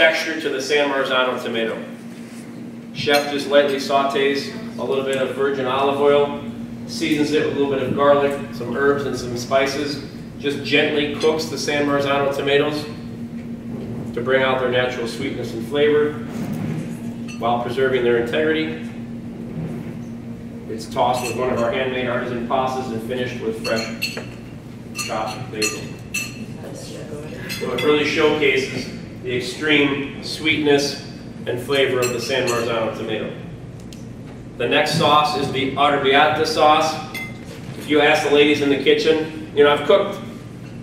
texture to the San Marzano tomato. Chef just lightly sautés a little bit of virgin olive oil, seasons it with a little bit of garlic, some herbs and some spices, just gently cooks the San Marzano tomatoes to bring out their natural sweetness and flavor while preserving their integrity. It's tossed with one of our handmade artisan pastas and finished with fresh chopped basil. So it really showcases the extreme sweetness and flavor of the San Marzano tomato. The next sauce is the arrabbiata sauce. If you ask the ladies in the kitchen, you know, I've cooked,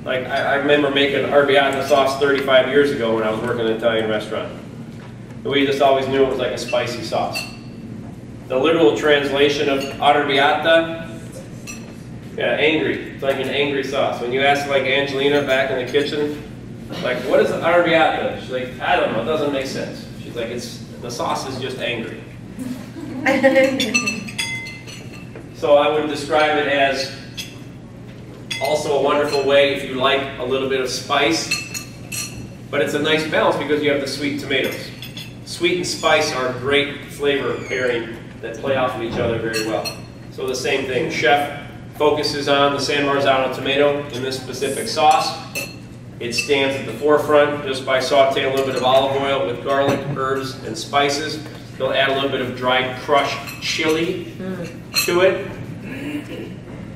like I, I remember making arrabbiata sauce 35 years ago when I was working in an Italian restaurant. And we just always knew it was like a spicy sauce. The literal translation of arrabbiata yeah, angry. It's like an angry sauce. When you ask like Angelina back in the kitchen, like, what is arrabbiata? She's like, I don't know, it doesn't make sense. She's like, it's the sauce is just angry. so I would describe it as also a wonderful way if you like a little bit of spice, but it's a nice balance because you have the sweet tomatoes. Sweet and spice are a great flavor pairing that play off of each other very well. So the same thing, chef focuses on the San Marzano tomato in this specific sauce. It stands at the forefront just by sauteing a little bit of olive oil with garlic, herbs, and spices. They'll add a little bit of dried crushed chili to it.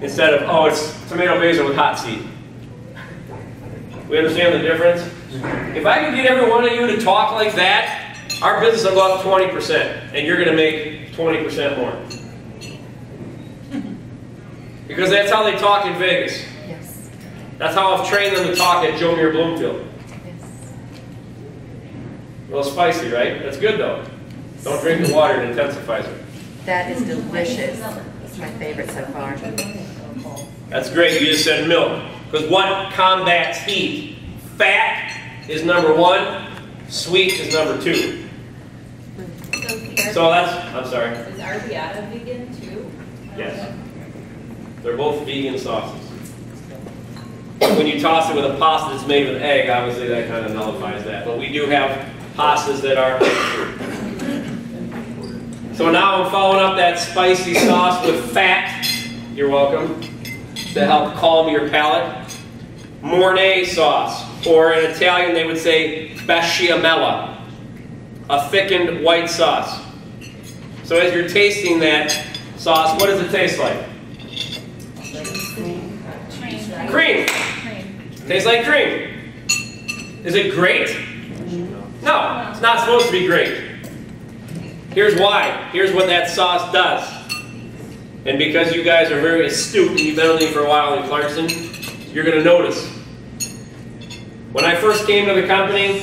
Instead of, oh, it's tomato basil with hot seed. We understand the difference? If I could get every one of you to talk like that, our business will go up 20%, and you're going to make 20% more. Because that's how they talk in Vegas. Yes. That's how I've trained them to talk at Joe Muer Bloomfield. Yes. A little spicy, right? That's good though. Don't drink the water, it intensifies it. That is delicious. It's my favorite so far. That's great, you just said milk. Because what combats heat? Fat is number one, sweet is number two. So that's, I'm sorry. Is arrabbiata vegan too? Yes. They're both vegan sauces. When you toss it with a pasta that's made with egg, obviously that kind of nullifies that. But we do have pastas that are So now I'm following up that spicy sauce with fat. You're welcome. To help calm your palate. Mornay sauce, or in Italian they would say besciamella, a thickened white sauce. So as you're tasting that sauce, what does it taste like? Cream. Cream. Tastes like cream. Is it great? No, it's not supposed to be great. Here's why. Here's what that sauce does. And because you guys are very astute and you've been with me for a while in Clarkston, you're going to notice. When I first came to the company,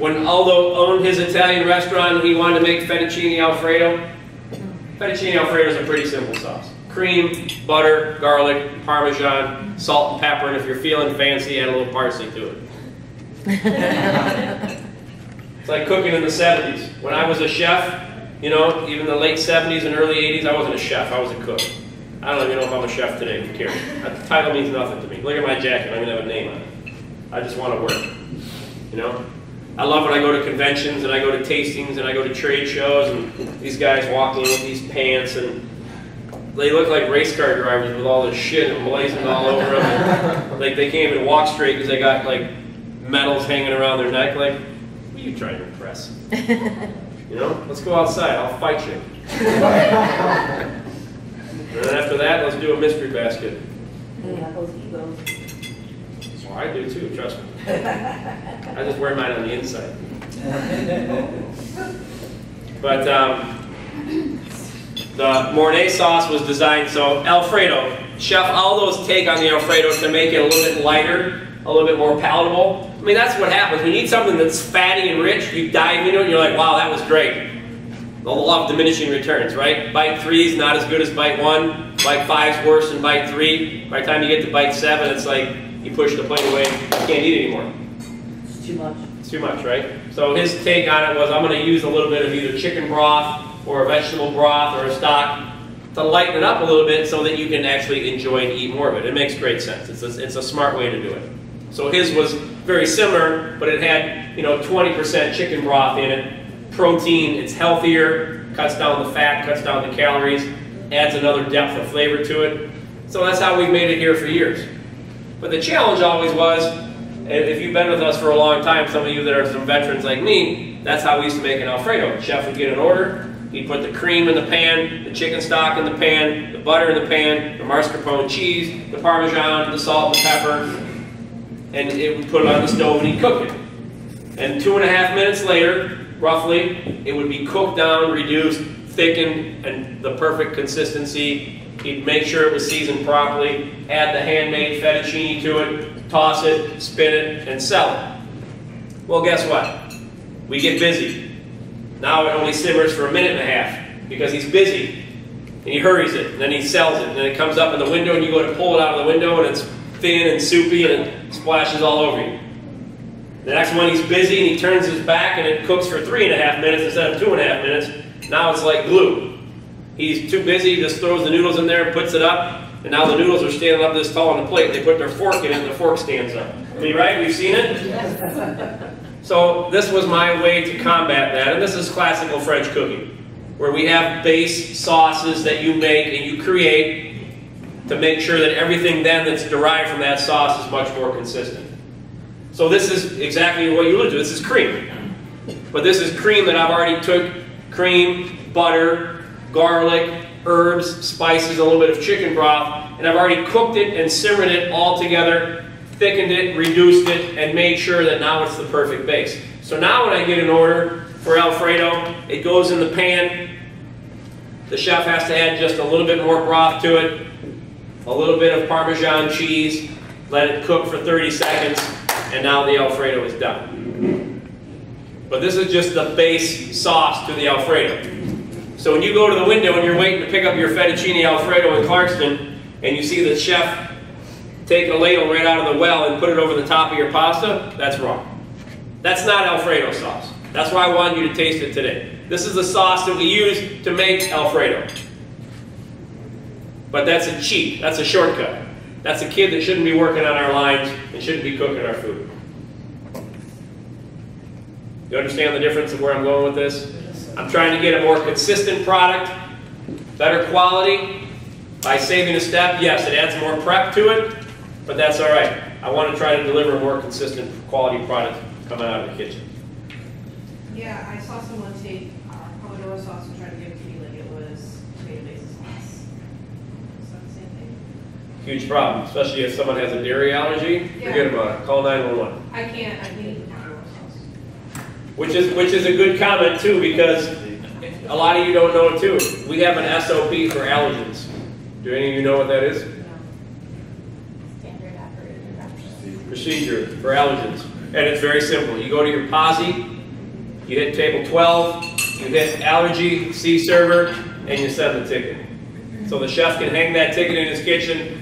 when Aldo owned his Italian restaurant, he wanted to make fettuccine alfredo. Fettuccine alfredo is a pretty simple sauce cream, butter, garlic, parmesan, salt and pepper, and if you're feeling fancy, add a little parsley to it. it's like cooking in the 70s. When I was a chef, you know, even the late 70s and early 80s, I wasn't a chef, I was a cook. I don't even know if I'm a chef today, who cares? That title means nothing to me. Look at my jacket, I don't even have a name on it. I just want to work, you know? I love when I go to conventions and I go to tastings and I go to trade shows and these guys walking with these pants and they look like race car drivers with all this shit emblazoned all over them. like they can't even walk straight because they got like medals hanging around their neck. Like, what are you trying to impress? you know, let's go outside. I'll fight you. and then after that, let's do a mystery basket. Well, I do too, trust me. I just wear mine on the inside. But um, the Mornay sauce was designed so Alfredo, Chef Aldo's take on the Alfredo to make it a little bit lighter, a little bit more palatable. I mean, that's what happens. When you need something that's fatty and rich, you dive into it and you're like, wow, that was great. The law of diminishing returns, right? Bite three is not as good as bite one. Bite five is worse than bite three. By the time you get to bite seven, it's like you push the plate away, you can't eat anymore. It's too much. It's too much, right? So his take on it was, I'm going to use a little bit of either chicken broth or a vegetable broth or a stock to lighten it up a little bit so that you can actually enjoy and eat more of it. It makes great sense. It's a, it's a smart way to do it. So his was very similar, but it had you know, 20% chicken broth in it. Protein, it's healthier, cuts down the fat, cuts down the calories, adds another depth of flavor to it. So that's how we've made it here for years. But the challenge always was, if you've been with us for a long time, some of you that are some veterans like me, that's how we used to make an Alfredo. Chef would get an order, he'd put the cream in the pan, the chicken stock in the pan, the butter in the pan, the mascarpone cheese, the parmesan, the salt, the pepper, and it would put it on the stove and he'd cook it. And two and a half minutes later, roughly, it would be cooked down, reduced, thickened, and the perfect consistency. He'd make sure it was seasoned properly, add the handmade fettuccine to it, toss it, spin it, and sell it. Well, guess what? We get busy. Now it only simmers for a minute and a half because he's busy. And he hurries it, and then he sells it, and then it comes up in the window, and you go to pull it out of the window, and it's thin and soupy, and it splashes all over you. The next one, he's busy, and he turns his back, and it cooks for three and a half minutes instead of two and a half minutes. Now it's like glue. He's too busy, he just throws the noodles in there and puts it up, and now the noodles are standing up this tall on the plate. They put their fork in it, and the fork stands up. Are you right? We've seen it? So this was my way to combat that, and this is classical French cooking, where we have base sauces that you make and you create to make sure that everything then that's derived from that sauce is much more consistent. So this is exactly what you alluded to. This is cream. But this is cream that I've already took cream, butter, garlic, herbs, spices, a little bit of chicken broth, and I've already cooked it and simmered it all together thickened it, reduced it, and made sure that now it's the perfect base. So now when I get an order for Alfredo, it goes in the pan. The chef has to add just a little bit more broth to it, a little bit of Parmesan cheese, let it cook for 30 seconds, and now the Alfredo is done. But this is just the base sauce to the Alfredo. So when you go to the window and you're waiting to pick up your fettuccine Alfredo in Clarkston, and you see the chef take a ladle right out of the well and put it over the top of your pasta, that's wrong. That's not Alfredo sauce. That's why I wanted you to taste it today. This is the sauce that we use to make Alfredo. But that's a cheat. That's a shortcut. That's a kid that shouldn't be working on our lines and shouldn't be cooking our food. You understand the difference of where I'm going with this? I'm trying to get a more consistent product, better quality. By saving a step, yes, it adds more prep to it, but that's all right. I want to try to deliver a more consistent quality product coming out of the kitchen. Yeah, I saw someone take uh, pomodoro sauce and try to give it to me like it was tomato-based sauce. Is that the same thing? Huge problem, especially if someone has a dairy allergy. Forget Yeah. about it. Call 911. I can't, I can't eat pomodoro sauce. Which is which is a good comment too, because a lot of you don't know it too. We have an SOP for allergens. Do any of you know what that is? Procedure for allergens, and it's very simple. You go to your posse, you hit table 12, you hit allergy, C server, and you send the ticket. So the chef can hang that ticket in his kitchen.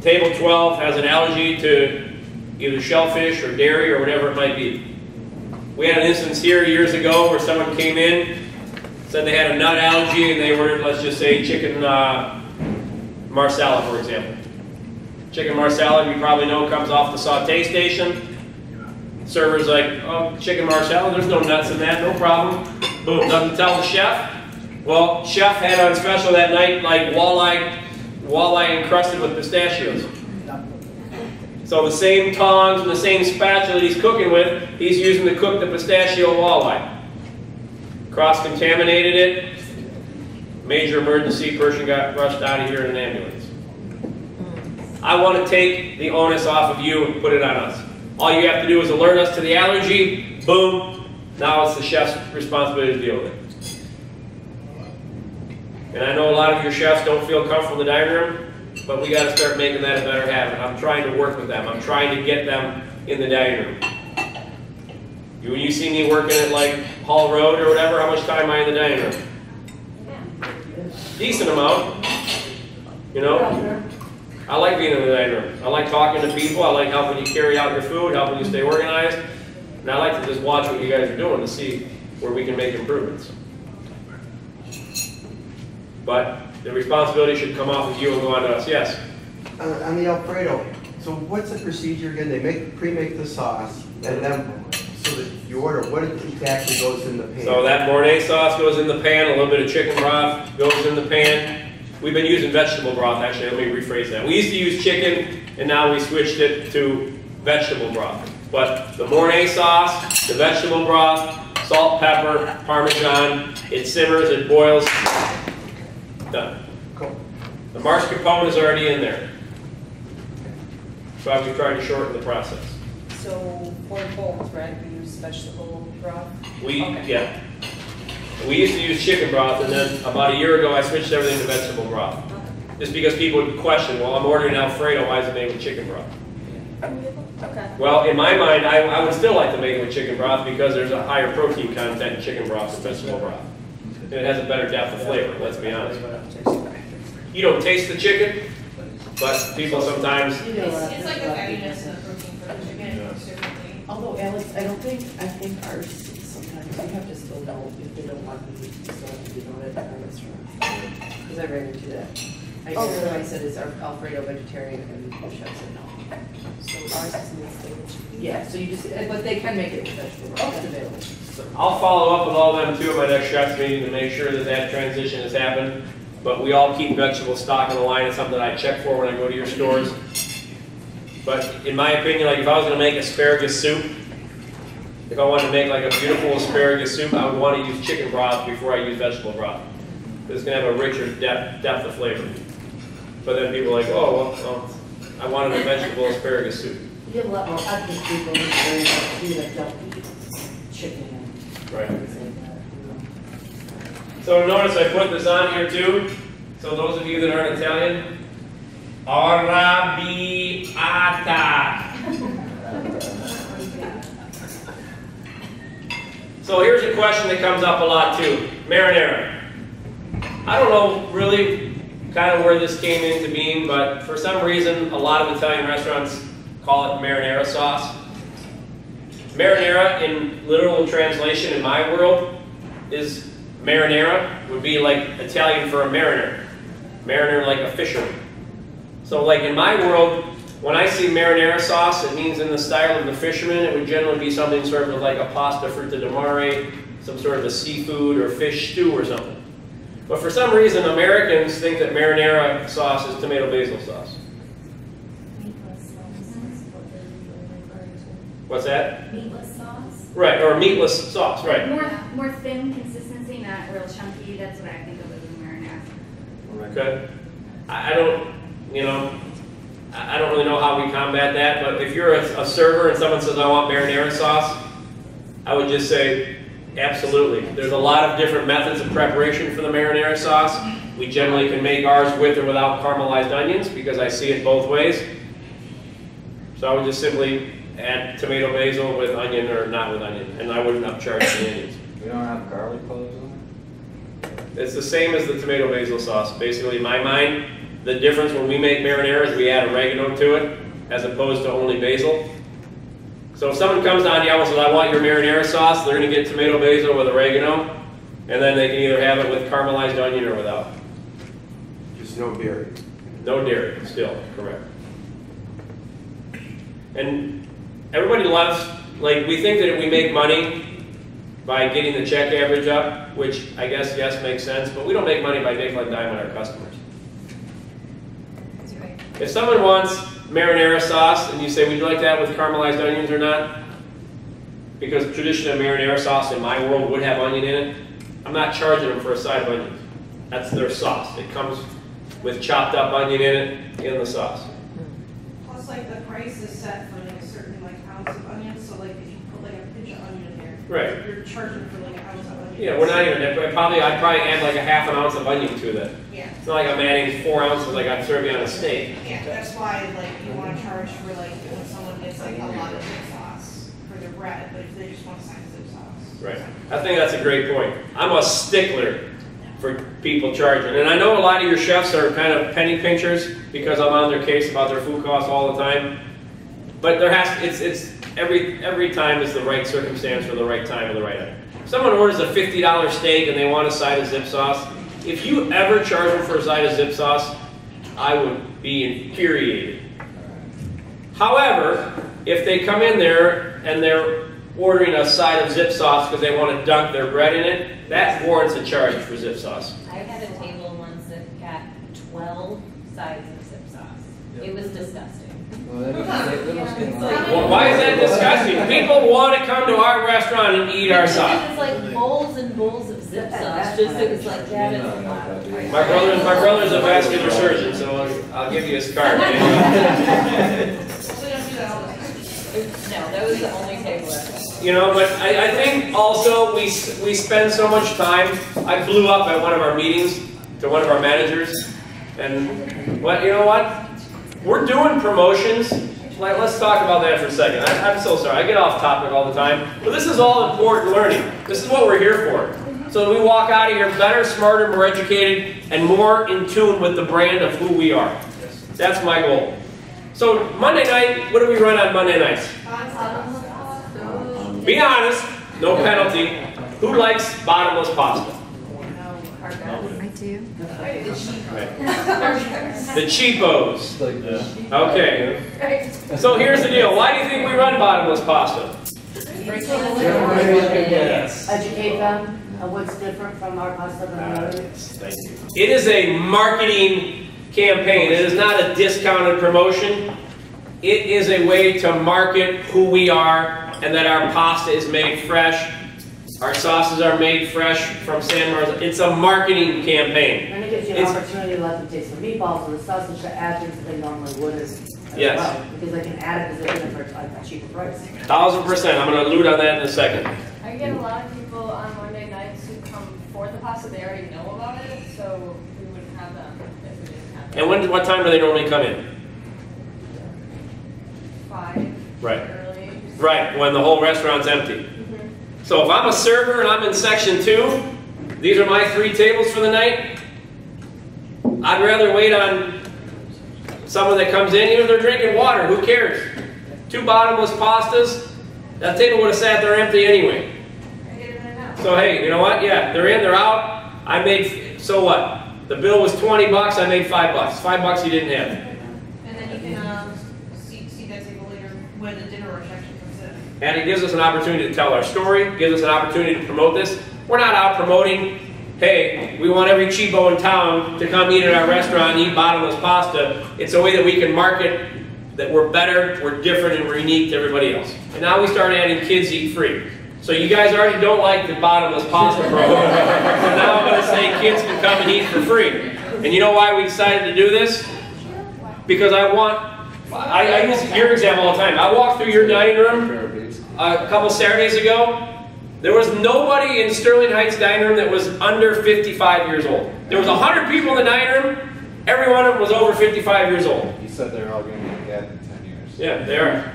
Table 12 has an allergy to either shellfish or dairy or whatever it might be. We had an instance here years ago where someone came in, said they had a nut allergy, and they ordered, let's just say, chicken uh, marsala, for example. Chicken marsala, you probably know, comes off the saute station. Server's like, oh, chicken marsala, there's no nuts in that, no problem. Boom, doesn't tell the chef. Well, chef had on special that night like walleye, walleye encrusted with pistachios. So the same tongs and the same spatula that he's cooking with, he's using to cook the pistachio walleye. Cross-contaminated it. Major emergency, person got rushed out of here in an ambulance. I want to take the onus off of you and put it on us. All you have to do is alert us to the allergy, boom, now it's the chef's responsibility to deal with it. And I know a lot of your chefs don't feel comfortable in the dining room, but we got to start making that a better habit. I'm trying to work with them. I'm trying to get them in the dining room. When you see me working at like Hall Road or whatever, how much time am I in the dining room? Decent amount. You know? I like being in the dining room. I like talking to people. I like helping you carry out your food, helping you stay organized. And I like to just watch what you guys are doing to see where we can make improvements. But the responsibility should come off of you and go on to us. Yes? Uh, on on the Alfredo, so what's the procedure again? They make, pre-make the sauce, and then, so that you order, what exactly goes in the pan? So that Mornay sauce goes in the pan, a little bit of chicken broth goes in the pan. We've been using vegetable broth, actually, let me rephrase that. We used to use chicken, and now we switched it to vegetable broth. But the Mornay sauce, the vegetable broth, salt, pepper, parmesan, it simmers, it boils, done. Cool. The mascarpone is already in there. So I was trying to shorten the process. So for both, right, we use vegetable broth? We, Okay. yeah. We used to use chicken broth, and then about a year ago, I switched everything to vegetable broth. Just because people would question, well, I'm ordering Alfredo, why is it made with chicken broth? Okay. Well, in my mind, I, I would still like to make it with chicken broth because there's a higher protein content in chicken broth than vegetable broth. And it has a better depth of flavor, let's be honest. You don't taste the chicken, but people sometimes, It's, it's like the fattiness and the protein for the chicken, it. Although Alex, I don't think, I think ours, sometimes we have to still know if they don't want meat, so you know, at our restaurant. Because I ran into that. I Oh, asked them, I really? said, is our Alfredo vegetarian, and the chef said no. So ours is mixed Yeah, so you just, eh, but they can make it with vegetable, it's available. I'll follow up with all of them too at my next chef's meeting to make sure that that transition has happened. But we all keep vegetable stock on the line, it's something I check for when I go to your stores. But in my opinion, like if I was gonna make asparagus soup, if I wanted to make like a beautiful asparagus soup, I would wanna use chicken broth before I use vegetable broth. It's gonna have a richer depth, depth of flavor. But then people are like, oh, well, well, I wanted a vegetable asparagus soup. You have a lot more ethnic people in there too that don't eat chicken Right. things like that, you know. So notice I put this on here too. So those of you that aren't Italian, arrabbiata. So here's a question that comes up a lot too. Marinara. I don't know really kind of where this came into being, but for some reason, a lot of Italian restaurants call it marinara sauce. Marinara, in literal translation in my world, is marinara would be like Italian for a mariner. Mariner like a fisherman. So like in my world, when I see marinara sauce, it means in the style of the fisherman, it would generally be something sort of like a pasta frutta de mare, some sort of a seafood or fish stew or something. But for some reason, Americans think that marinara sauce is tomato basil sauce. What's that? Meatless sauce. Right, or meatless sauce, right. More, more thin consistency, not real chunky, that's what I think of as marinara. Okay. I, I don't, you know, I, don't really know how we combat that, but if you're a, a server and someone says, I want marinara sauce, I would just say, absolutely. There's a lot of different methods of preparation for the marinara sauce. We generally can make ours with or without caramelized onions because I see it both ways. So I would just simply add tomato basil with onion or not with onion, and I wouldn't upcharge the onions. We don't have garlic cloves on it? It's the same as the tomato basil sauce. Basically, in my mind, the difference when we make marinara is we add oregano to it as opposed to only basil. So if someone comes down to you and says, I want your marinara sauce, they're gonna get tomato basil with oregano, and then they can either have it with caramelized onion or without. Just no dairy. No dairy, still, correct. And everybody loves, like, we think that if we make money by getting the check average up, which I guess, yes, makes sense, but we don't make money by nickel and dime on our customers. If someone wants marinara sauce and you say, would you like that with caramelized onions or not? Because traditional marinara sauce in my world would have onion in it. I'm not charging them for a side of onions. That's their sauce. It comes with chopped up onion in it in the sauce. Plus, like, the price is set for like a certain like ounce of onion, so like if you put like a pinch of onion in there. Right. You're charging for like an ounce of onion. Yeah, we're not even, probably, I'd probably add like a half an ounce of onion to that. It's not like I'm adding four ounces like I'd serving you on a steak. yeah, that's why like you wanna charge for like when someone gets like a lot of zip sauce for their bread, but if they just want a side of zip sauce. Right. I think that's a great point. I'm a stickler for people charging. And I know a lot of your chefs are kind of penny pinchers because I'm on their case about their food costs all the time. But there has, it's, it's, every, every time is the right circumstance for the right time and the right item. If someone orders a $50 steak and they want a side of zip sauce, if you ever charge them for a side of zip sauce, I would be infuriated. However, if they come in there and they're ordering a side of zip sauce because they want to dunk their bread in it, that warrants a charge for zip sauce. I had a table once that got twelve sides of zip sauce. It was disgusting. Well, that was, that was getting like. Well, why is that disgusting? People want to come to our restaurant and eat our It sauce. was like bowls and bowls of zip sauce, just, it was like that is a lot. My brother, my brother's a vascular surgeon, so I'll give you his card. We don't do that all the time. No, that was the only table. that- You know, but I, I think also we, s- we spend so much time, I blew up at one of our meetings to one of our managers, and what, you know what? We're doing promotions, like, let's talk about that for a second. I, I'm so sorry, I get off topic all the time, but this is all important learning. This is what we're here for. So that we walk out of here better, smarter, more educated, and more in tune with the brand of who we are. That's my goal. So Monday night, what do we run on Monday nights? Be honest, no penalty. Who likes bottomless pasta? I do. The cheapos. It's like. Okay. So here's the deal. Why do you think we run bottomless pasta? Yes. Educate them on what's different from our pasta than others. Uh, thank you. It is a marketing campaign. It is not a discounted promotion. It is a way to market who we are and that our pasta is made fresh. Our sauces are made fresh from San Marzano. It's a marketing campaign. And it gives you an It's- opportunity to let them taste the meatballs or the sausage to add things that they normally would as as Yes. well. Because they can add it because they're doing it for a cheaper price. Thousand percent. I'm going to allude on that in a second. I get a lot of people on Monday nights who come for the pasta, they already know about it, so we wouldn't have them if we didn't have them. And when, what time do they normally come in? Five Right. early. Right, when the whole restaurant's empty. Mm-hmm. So if I'm a server and I'm in section two, these are my three tables for the night. I'd rather wait on someone that comes in, even if they're drinking water, who cares? Two bottomless pastas, that table would have sat there empty anyway. I get it in now. So hey, you know what? Yeah, they're in, they're out. I made, so what? The bill was 20 bucks, I made five bucks. Five bucks you didn't have. And then you can, um, see, see that table later when the dinner actually comes in. And it gives us an opportunity to tell our story, gives us an opportunity to promote this. We're not out promoting, hey, we want every cheapo in town to come eat at our restaurant and eat bottomless pasta. It's a way that we can market that we're better, we're different, and we're unique to everybody else. And now we start adding kids eat free. So you guys already don't like the bottomless pasta program. so now I'm going to say kids can come and eat for free. And you know why we decided to do this? Because I want, I, I use your example all the time. I walked through your dining room a couple Saturdays ago, there was nobody in Sterling Heights dining room that was under 55 years old. There was 100 people in the dining room, every one of them was over 55 years old. You said they're all gonna be dead in ten years. Yeah, they are.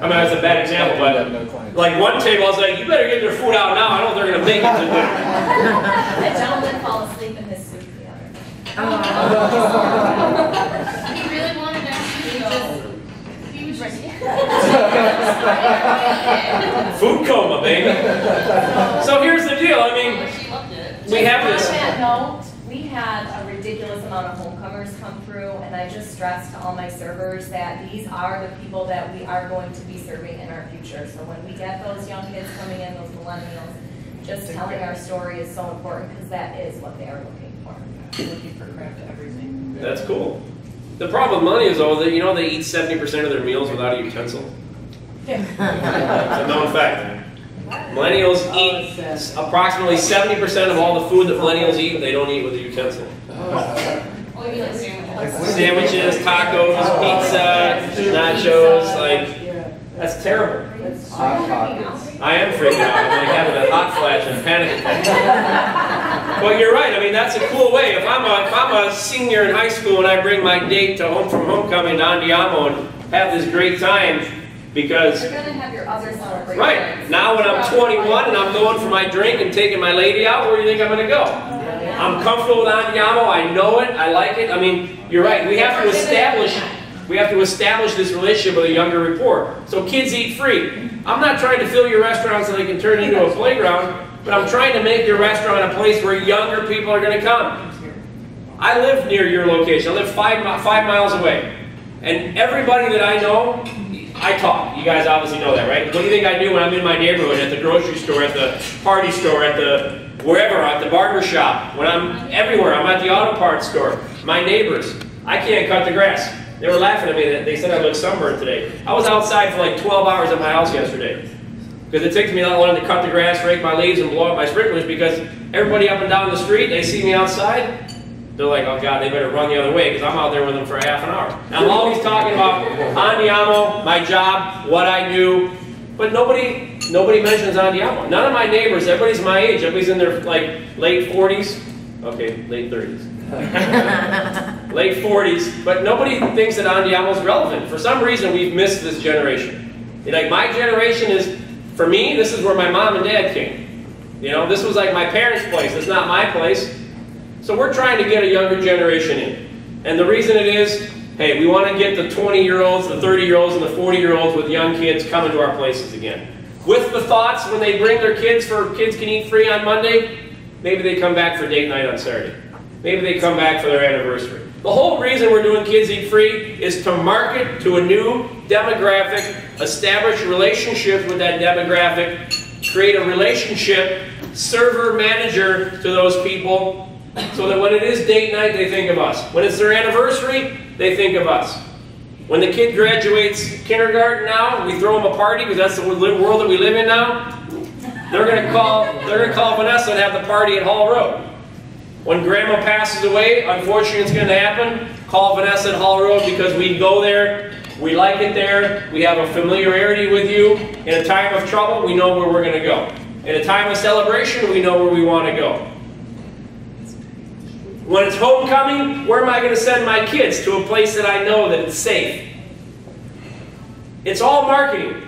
I mean, that's a bad example, but like one table, I was like, you better get their food out now. I don't know if they're gonna make it to dinner. A gentleman fell asleep in his suit the other night. He really wanted that He to just, He was ready. Food coma, baby. So here's the deal. I mean, She loved it. we have this. On that note, we had a ridiculous amount of homecomers come through, and I just stressed to all my servers that these are the people that we are going to be serving in our future. So when we get those young kids coming in, those millennials, just telling our story is so important, because that is what they are looking for. Looking for craft everything. That's cool. The problem with money is though that you know they eat 70% of their meals without a utensil. It's a known fact. Millennials eat approximately 70% of all the food that millennials eat, they don't eat with a utensil. Sandwiches? Tacos, pizza, nachos, like, that's terrible. I am freaking out. I'm like having a hot flash and a panic attack. But you're right. I mean, that's a cool way. If I'm a, if I'm a senior in high school and I bring my date to home from homecoming to Andiamo and have this great time because You're gonna have your other celebrations. Right. Now when I'm 21 and I'm going for my drink and taking my lady out, where do you think I'm going to go? I'm comfortable with Andiamo. I know it. I like it. I mean, you're right. We have to establish we have to establish this relationship with a younger report. So kids eat free. I'm not trying to fill your restaurant so they can turn it into a playground, but I'm trying to make your restaurant a place where younger people are going to come. I live near your location. I live five, five miles away. And everybody that I know I talk. You guys obviously know that, right? What do you think I do when I'm in my neighborhood, at the grocery store, at the party store, at the wherever, at the barber shop, when I'm everywhere, I'm at the auto parts store, my neighbors, I can't cut the grass. They were laughing at me, they said I looked sunburned today. I was outside for like 12 hours at my house yesterday. Because it takes me that long to cut the grass, rake my leaves, and blow up my sprinklers because everybody up and down the street, they see me outside, they're like, oh God, they better run the other way because I'm out there with them for half an hour. And I'm always talking about Andiamo, my job, what I do, but nobody nobody mentions Andiamo. None of my neighbors, everybody's my age, everybody's in their like late 40s, okay, late 30s. late 40s, but nobody thinks that Andiamo is relevant. For some reason, we've missed this generation. Like my generation is, for me, this is where my mom and dad came. You know, this was like my parents' place. It's not my place. So we're trying to get a younger generation in. And the reason it is, hey, we want to get the 20-year-olds, the 30-year-olds, and the 40-year-olds with young kids coming to our places again. With the thoughts when they bring their kids for Kids Can Eat Free on Monday, maybe they come back for date night on Saturday. Maybe they come back for their anniversary. The whole reason we're doing Kids Eat Free is to market to a new demographic, establish relationships with that demographic, create a relationship, server manager to those people, so that when it is date night, they think of us. When it's their anniversary, they think of us. When the kid graduates kindergarten now, we throw them a party because that's the world that we live in now. They're gonna call. They're gonna call Vanessa and have the party at Hall Road. When Grandma passes away, unfortunately, it's going to happen. Call Vanessa at Hall Road because we go there. We like it there. We have a familiarity with you. In a time of trouble, we know where we're going to go. In a time of celebration, we know where we want to go. When it's homecoming, where am I going to send my kids? To a place that I know that it's safe. It's all marketing.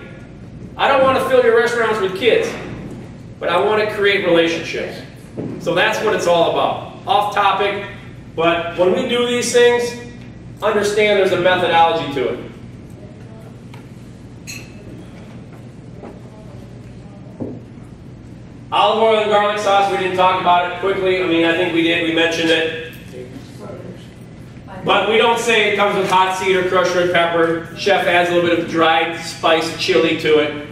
I don't want to fill your restaurants with kids, but I want to create relationships. So that's what it's all about. Off topic, but when we do these things, understand there's a methodology to it. Olive oil and garlic sauce, we didn't talk about it quickly. I mean, I think we did, we mentioned it. But we don't say it comes with hot cedar, crushed red pepper. Chef adds a little bit of dried spice chili to it.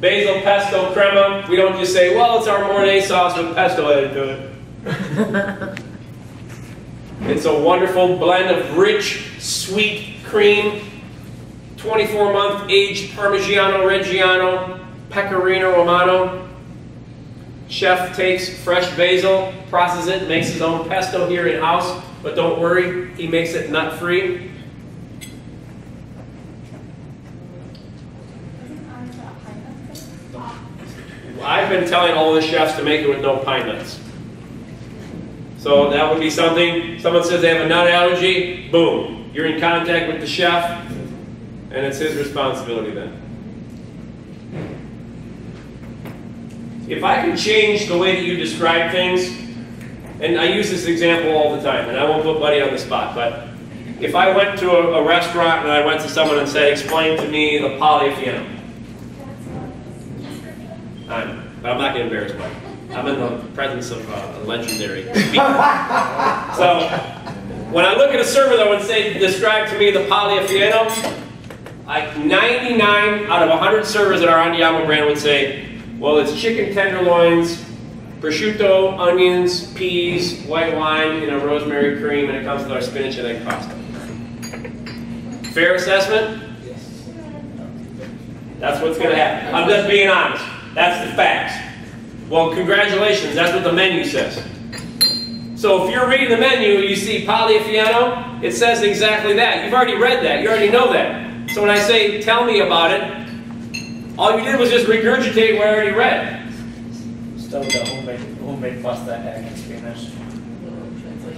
Basil pesto crema. We don't just say, well, it's our Mornay sauce with pesto added to it. it's a wonderful blend of rich, sweet cream, 24-month aged Parmigiano Reggiano, Pecorino Romano. Chef takes fresh basil, processes it, makes his own pesto here in-house, but don't worry, he makes it nut-free. I've been telling all the chefs to make it with no pine nuts. So that would be something, someone says they have a nut allergy, boom, you're in contact with the chef, and it's his responsibility then. If I can change the way that you describe things, and I use this example all the time, and I won't put Buddy on the spot, but if I went to a, a restaurant and I went to someone and said, explain to me the Polyphenol. I'm, I'm not going to embarrass Mike. I'm in the presence of uh, a legendary so, when I look at a server that would say, describe to me the Polyphenol, like 99 out of 100 servers that are on Andiamo brand would say, well, it's chicken tenderloins, prosciutto, onions, peas, white wine, you know, rosemary cream, and it comes with our spinach and egg pasta. Fair assessment? Yes. That's what's going to happen. I'm just being honest. That's the facts. Well, congratulations. That's what the menu says. So if you're reading the menu, you see Polyfiano, it says exactly that. You've already read that. You already know that. So when I say, tell me about it, all you did was just regurgitate what I already read. Still the homemade, homemade pasta, egg, and spinach.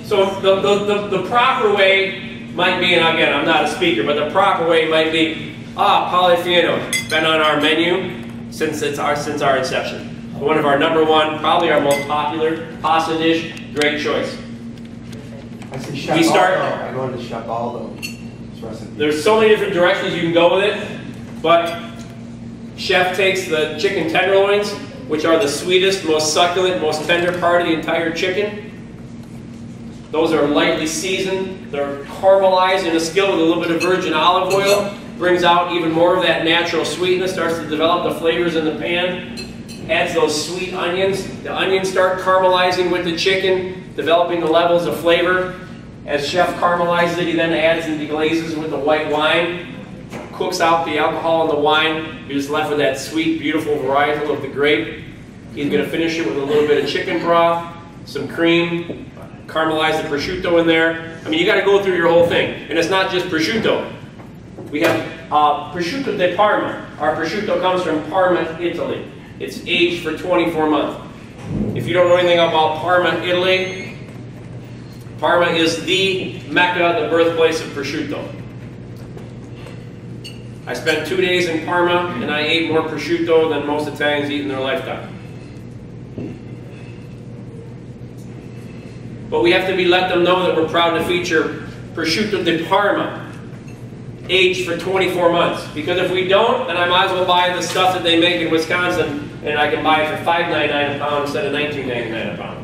So the, the, the, the proper way might be, and again, I'm not a speaker, but the proper way might be, ah, Polyfiano, been on our menu since it's our since our inception. One of our number one, probably our most popular pasta dish. Great choice. I see Chef We start- Aldo. I go into Chef Aldo's recipe. There's so many different directions you can go with it, but chef takes the chicken tenderloins, which are the sweetest, most succulent, most tender part of the entire chicken. Those are lightly seasoned. They're caramelized in a skillet with a little bit of virgin olive oil. Brings out even more of that natural sweetness, starts to develop the flavors in the pan. Adds those sweet onions. The onions start caramelizing with the chicken, developing the levels of flavor. As chef caramelizes it, he then adds and deglazes with the white wine. Cooks out the alcohol in the wine. You're just left with that sweet, beautiful varietal of the grape. He's going to finish it with a little bit of chicken broth, some cream, caramelize the prosciutto in there. I mean, you got to go through your whole thing. And it's not just prosciutto. We have uh, prosciutto di Parma. Our prosciutto comes from Parma, Italy. It's aged for 24 months. If you don't know anything about Parma, Italy, Parma is the Mecca, the birthplace of prosciutto. I spent two days in Parma mm. and I ate more prosciutto than most Italians eat in their lifetime. But we have to be let them know that we're proud to feature prosciutto di Parma, aged for 24 months. Because if we don't, then I might as well buy the stuff that they make in Wisconsin and I can buy it for $5.99 a pound instead of $19.99 a pound.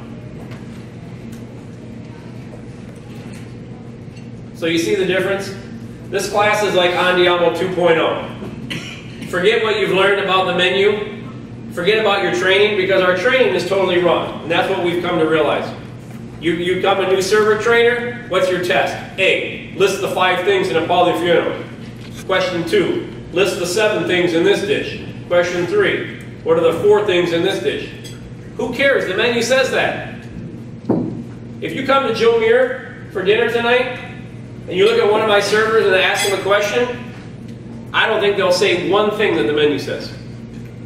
So you see the difference? This class is like Andiamo 2.0. Forget what you've learned about the menu. Forget about your training because our training is totally wrong. And that's what we've come to realize. You, you become a new server trainer, what's your test? A, list the five things in a polyfuno. Question two, list the seven things in this dish. Question three, what are the four things in this dish? Who cares? The menu says that. If you come to Joe Muer for dinner tonight, and you look at one of my servers and ask them a question, I don't think they'll say one thing that the menu says.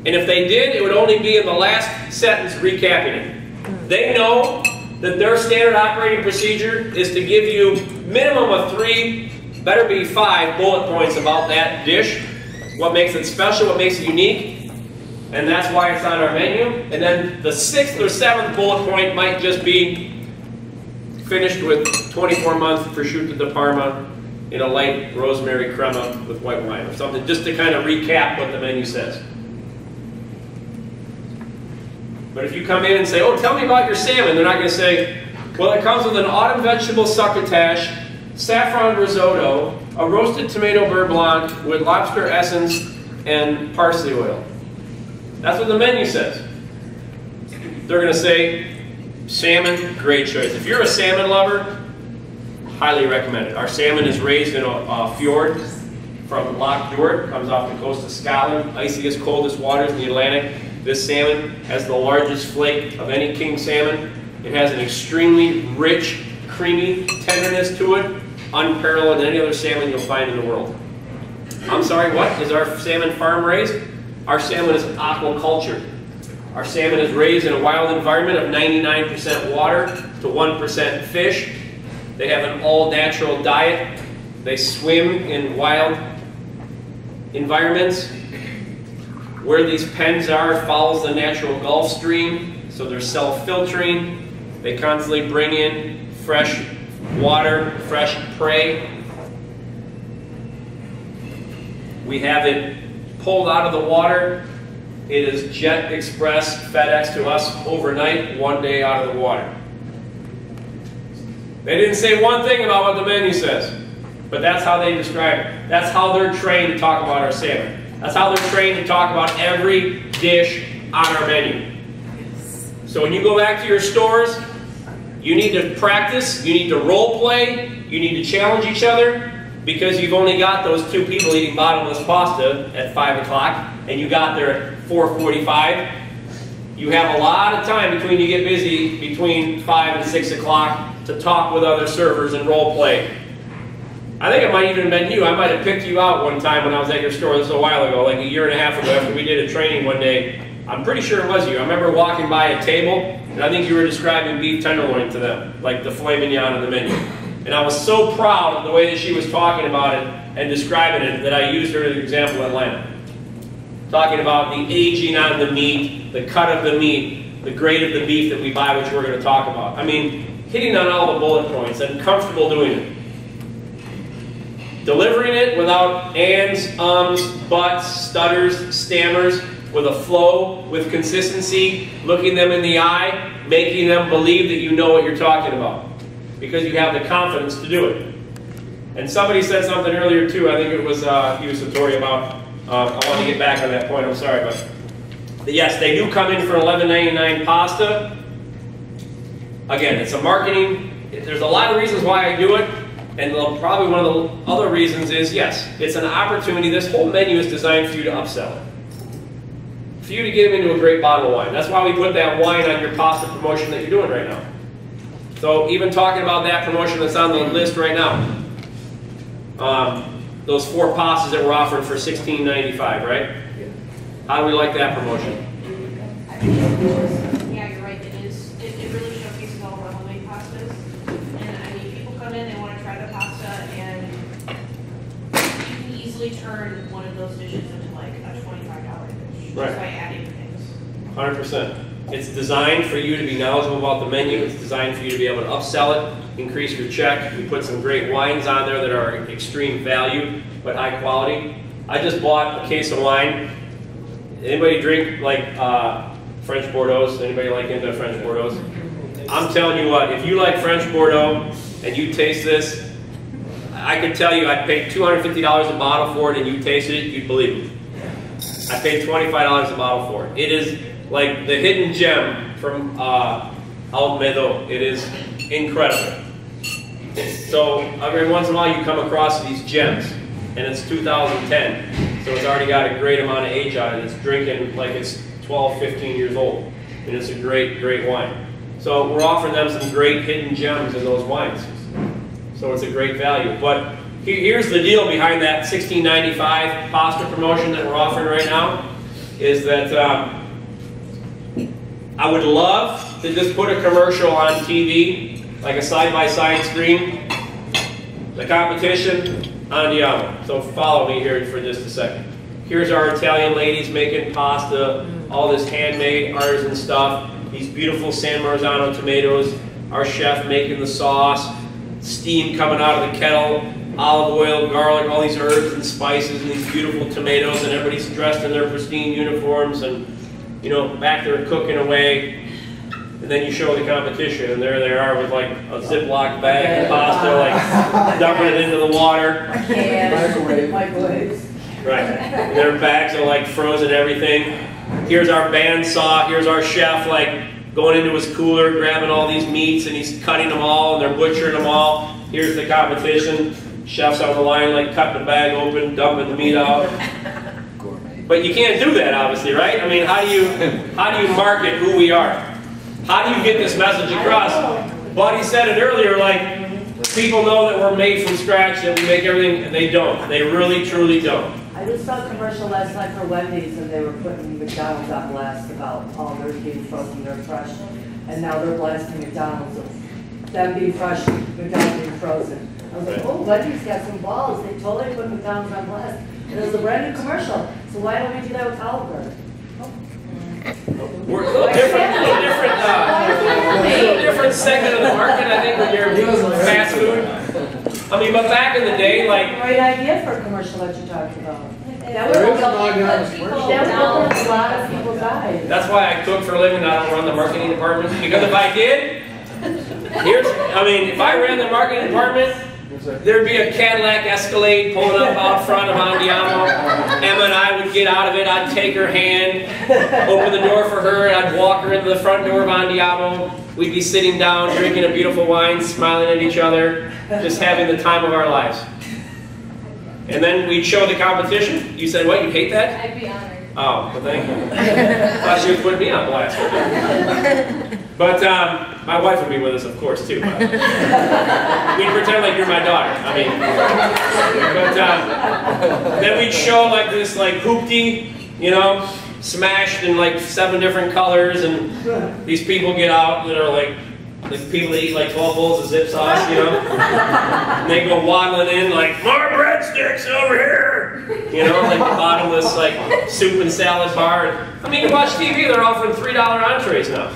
And if they did, it would only be in the last sentence recapping it. They know that their standard operating procedure is to give you minimum of three, better be five bullet points about that dish, what makes it special, what makes it unique, and that's why it's on our menu. And then the sixth or seventh bullet point might just be finished with 24 month prosciutto di Parma in a light rosemary crema with white wine or something, just to kind of recap what the menu says. But if you come in and say, oh, tell me about your salmon, they're not going to say, well, it comes with an autumn vegetable succotash, saffron risotto, a roasted tomato beurre blanc with lobster essence and parsley oil. That's what the menu says. They're going to say, salmon, great choice. If you're a salmon lover, highly recommend it. Our salmon is raised in a, a fjord from Loch Duart, comes off the coast of Scotland, iciest, coldest waters in the Atlantic. This salmon has the largest flake of any king salmon. It has an extremely rich, creamy tenderness to it, unparalleled in any other salmon you'll find in the world. I'm sorry, what? Is our salmon farm raised? Our salmon is aquaculture. Our salmon is raised in a wild environment of 99% water to 1% fish. They have an all-natural diet. They swim in wild environments. Where these pens are follows the natural Gulf Stream, so they're self-filtering. They constantly bring in fresh water, fresh prey. We have it pulled out of the water. It is jet express FedEx to us overnight, one day out of the water. They didn't say one thing about what the menu says, but that's how they describe it. That's how they're trained to talk about our salmon. That's how they're trained to talk about every dish on our menu. So when you go back to your stores, you need to practice, you need to role play, you need to challenge each other, because you've only got those two people eating bottomless pasta at 5 o'clock, and you got there at 4.45. You have a lot of time between you get busy between 5 and 6 o'clock to talk with other servers and role play. I think it might even have been you. I might have picked you out one time when I was at your store. This was a while ago, like a year and a half ago after we did a training one day. I'm pretty sure it was you. I remember walking by a table, and I think you were describing beef tenderloin to them, like the filet mignon on the menu. And I was so proud of the way that she was talking about it and describing it that I used her as an example in Atlanta. Talking about the aging on the meat, the cut of the meat, the grade of the beef that we buy, which we're going to talk about. I mean, hitting on all the bullet points and comfortable doing it. Delivering it without ands, ums, buts, stutters, stammers, with a flow, with consistency, looking them in the eye, making them believe that you know what you're talking about. because you have the confidence to do it. And somebody said something earlier too, I think it was, uh, you, Satori, about, um, I want to get back on that point, I'm sorry, but, but yes, they do come in for eleven ninety-nine pasta. Again, it's a marketing, there's a lot of reasons why I do it, and probably one of the other reasons is, yes, it's an opportunity, this whole menu is designed for you to upsell it. For you to get them into a great bottle of wine. That's why we put that wine on your pasta promotion that you're doing right now. So even talking about that promotion that's on the list right now, um, those four pastas that we're offering for sixteen ninety-five, right? How do we like that promotion? Yeah, you're right, it is, it, it really showcases all of our homemade pastas. And I mean, people come in, they wanna try the pasta, and you can easily turn one of those dishes into like a twenty-five dollar dish, just by adding things. Hundred percent. It's designed for you to be knowledgeable about the menu, it's designed for you to be able to upsell it, increase your check. We put some great wines on there that are extreme value, but high quality. I just bought a case of wine. Anybody drink like, uh, French Bordeaux? Anybody like into French Bordeaux? I'm telling you what, if you like French Bordeaux and you taste this, I could tell you I paid two hundred fifty dollars a bottle for it and you tasted it, you'd believe me. I paid twenty-five dollars a bottle for it. It is like the hidden gem from uh, Almedo. It is incredible. So every once in a while you come across these gems, and it's 2010, so it's already got a great amount of age on it. It's drinking like it's 12, 15 years old, and it's a great, great wine. So we're offering them some great hidden gems in those wines. So it's a great value. But here's the deal behind that 1695 pasta promotion that we're offering right now, is that um, I would love to just put a commercial on TV, like a side-by-side screen, the competition Andiamo. So follow me here for just a second. Here's our Italian ladies making pasta, all this handmade artisan stuff, these beautiful San Marzano tomatoes, our chef making the sauce, steam coming out of the kettle, olive oil, garlic, all these herbs and spices, and these beautiful tomatoes, and everybody's dressed in their pristine uniforms, and you know, back there cooking away. And then you show the competition, and there they are with like a Ziploc bag of pasta, like dumping it into the water. Microwave. Microwave. Right. And their bags are like frozen everything. Here's our bandsaw, here's our chef like going into his cooler, grabbing all these meats and he's cutting them all and they're butchering them all. Here's the competition. Chef's on the line like cutting the bag open, dumping the meat out. But you can't do that obviously, right? I mean, how do you how do you market who we are? How do you get this message across? Buddy said it earlier, like people know that we're made from scratch, that we make everything, and they don't. They really, truly don't. I just saw a commercial last night for Wendy's and they were putting McDonald's on blast about all their being frozen, they're fresh. And now they're blasting McDonald's of them being fresh, McDonald's being frozen. I was like, oh, Wendy's got some balls, they totally put McDonald's on blast. And it was a brand new commercial, so why don't we do that with Olive Garden? We're a little different, a little different, uh, a little different segment of the market, I think, when you're fast food. I mean, but back in the day, like, Great idea for a commercial that you're talking about. That would There is open a Magnolia that commercial. would a lot of people's eyes. that's why I cook for a living, I don't run the marketing department, because if I did, here's, I mean, if I ran the marketing department, there'd be a Cadillac Escalade pulling up out front of Andiamo. Emma and I would get out of it, I'd take her hand, open the door for her, and I'd walk her into the front door of Andiamo. We'd be sitting down, drinking a beautiful wine, smiling at each other, just having the time of our lives. And then we'd show the competition. You said, what, you hate that? I'd be honored. Oh, well, thank you. Thought she was putting me on blast. But um, my wife would be with us, of course, too. We'd pretend like you're my daughter. I mean, but um, then we'd show like this, like hoopty, you know, smashed in like seven different colors, and these people get out that are like, like people that eat like 12 bowls of zip sauce, you know, and they go waddling in like more breadsticks over here, you know, like the bottomless like soup and salad bar. I mean, you watch TV, they're offering three dollar entrees now.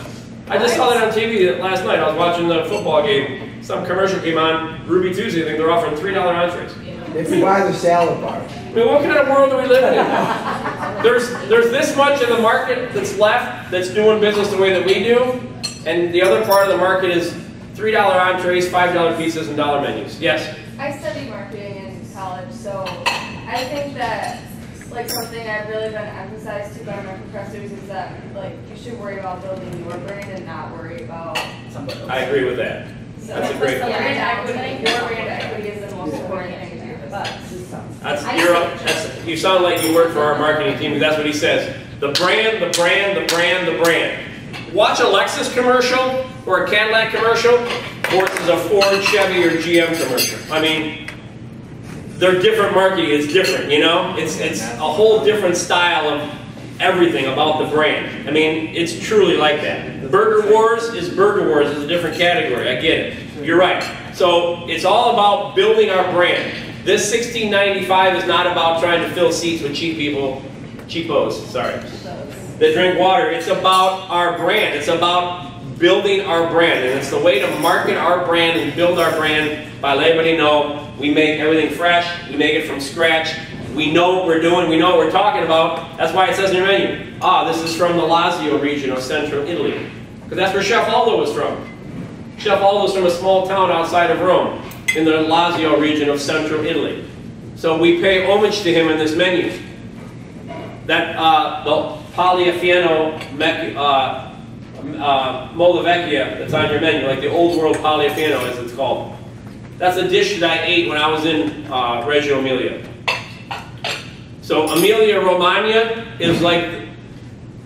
I just saw that on TV last night. I was watching the football game. Some commercial came on Ruby Tuesday. They're offering three dollar entrees. If you buy the salad bar. I mean, what kind of world do we live in? There's there's this much of the market that's left that's doing business the way that we do, and the other part of the market is Three dollar entrees, five dollar pizzas, and dollar menus. Yes. I studied marketing in college, so I think that like something I've really been emphasized to by my professors is that like you should worry about building your brand and not worry about Somebody else. I agree with that. so That's a great the point. brand equity, your brand equity is the most important thing to do. But it just sounds. That's, you're, that's, you sound like you work for our marketing team, that's what he says. The brand, the brand, the brand, the brand. Watch a Lexus commercial or a Cadillac commercial versus a Ford, Chevy, or GM commercial. I mean, they're different marketing, it's different, you know? It's, it's a whole different style of everything about the brand. I mean, it's truly like that. Burger Wars is Burger Wars, it's a different category, I get it. You're right. So it's all about building our brand. This 1695 is not about trying to fill seats with cheap people, cheapos, sorry, that drink water. It's about our brand. It's about building our brand. And it's the way to market our brand and build our brand by letting everybody know we make everything fresh, we make it from scratch, we know what we're doing, we know what we're talking about. That's why it says in your menu, ah, this is from the Lazio region of central Italy. Because that's where Chef Aldo was from. Chef Aldo's from a small town outside of Rome, in the Lazio region of central Italy. So we pay homage to him in this menu. That, uh, the Pagliafiano Mec- uh, uh, that's on your menu, like the old world Pagliafiano as it's called. That's a dish that I ate when I was in uh, Reggio Emilia. So Emilia Romagna is like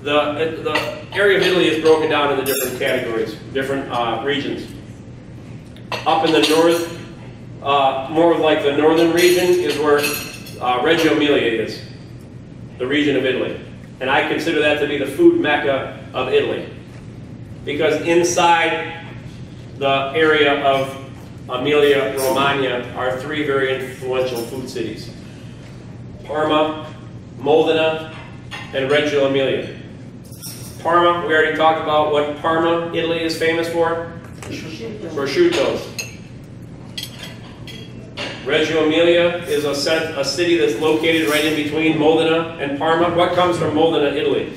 the, the area of Italy is broken down into different categories, different uh, regions. Up in the north, uh, more like the northern region is where uh, Reggio Emilia is, the region of Italy. And I consider that to be the food mecca of Italy. Because inside the area of Emilia Romagna are three very influential food cities. Parma, Modena, and Reggio Emilia. Parma, we already talked about what Parma, Italy is famous for. Prosciuttos. Reggio Emilia is a, cent, a city that's located right in between Modena and Parma. What comes from Modena, Italy?